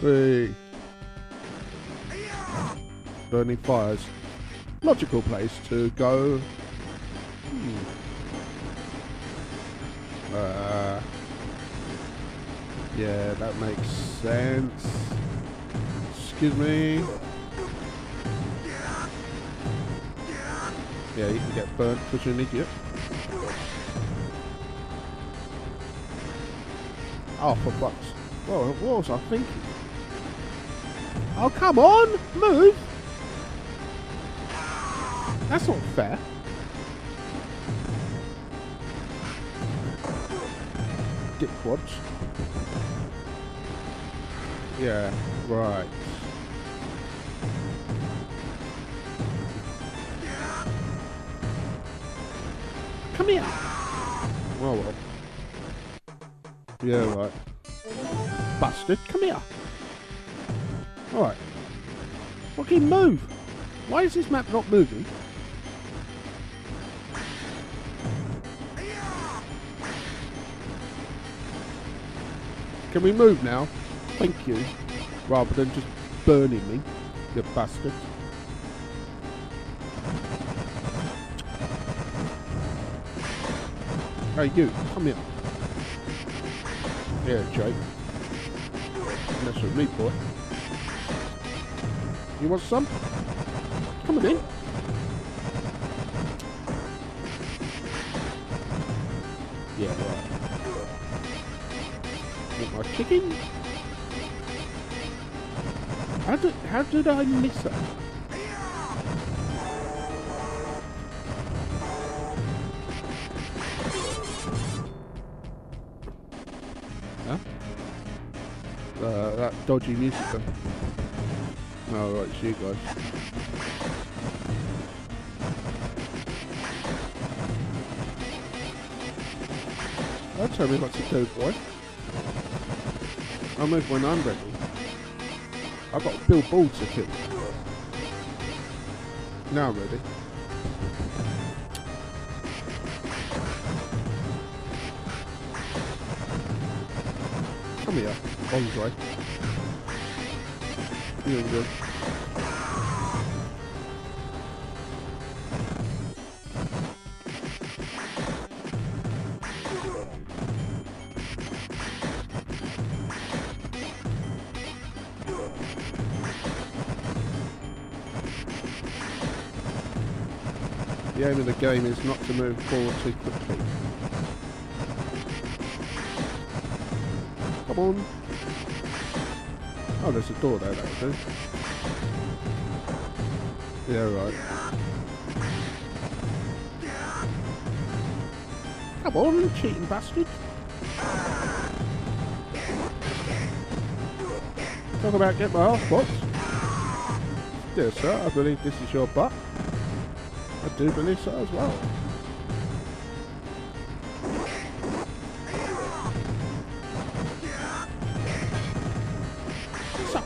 Burning fires. Logical place to go. Hmm. Uh, yeah, that makes sense. Excuse me. Yeah, you can get burnt because you're an idiot. Oh, for bucks. Whoa, what was I thinking? Oh, come on! Move! That's not fair. Dickwads. Yeah, right. Come here! Oh well. Yeah, right. Bastard, come here! Alright. Fucking move! Why is this map not moving? Can we move now? Thank you. Rather than just burning me, you bastard. Hey, you, come here. Yeah, Jake. Mess with me, boy. You want some? Come on in. Yeah, right. Want my chicken? How did, how did I miss that? Huh? Uh, that dodgy music. Oh, right, it's you guys. Don't tell me what to do, boy. I'll move when I'm ready. I've got Bill Bull to kill. Now I'm ready. Come here, Andre. The aim of the game is not to move forward too quickly. Come on. Oh, there's a door there, that'll. Yeah, right. Come on, cheating bastard. Talk about get my ass boxed. Dear sir, I believe this is your butt. I do believe so as well.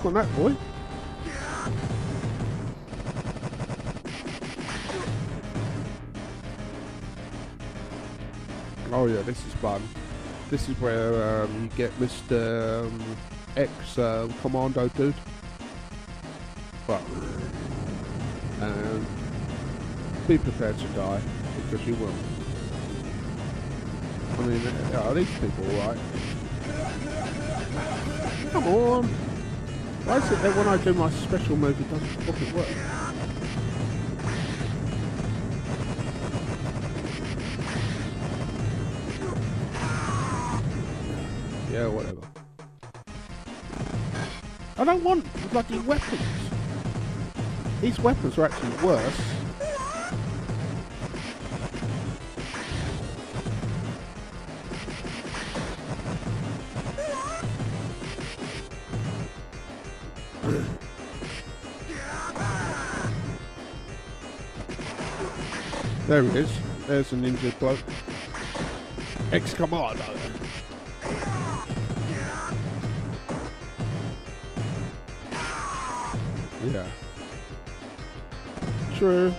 On that, boy. Oh yeah, this is fun. This is where um, you get Mr. Um, X um, Commando dude. Well, and be prepared to die because you will. I mean, are these people alright? Come on! Why is it that when I do my special move it doesn't fucking work? Yeah, whatever. I don't want bloody weapons. These weapons are actually worse. There he is. There's an injured bloke. Ex-commando. Yeah. True.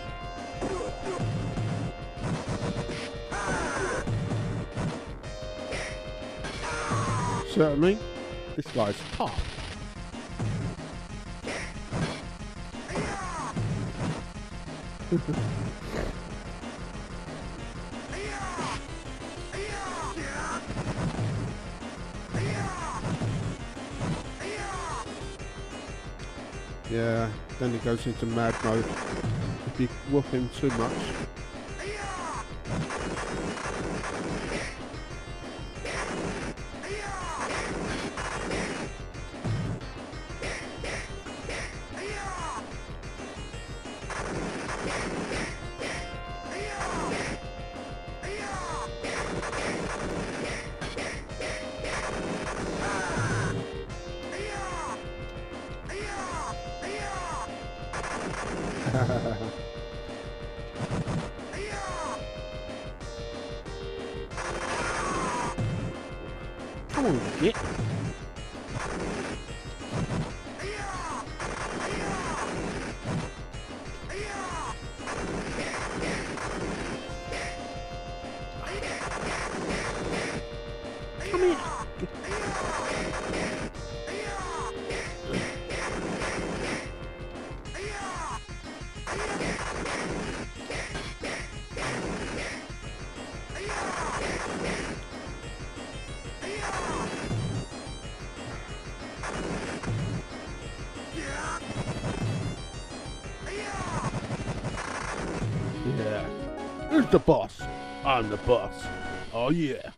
Certainly. This guy's tough. Yeah, then he goes into mad mode. If you whoop him too much. Come on, git. Come Who's the boss? I'm the boss. Oh yeah.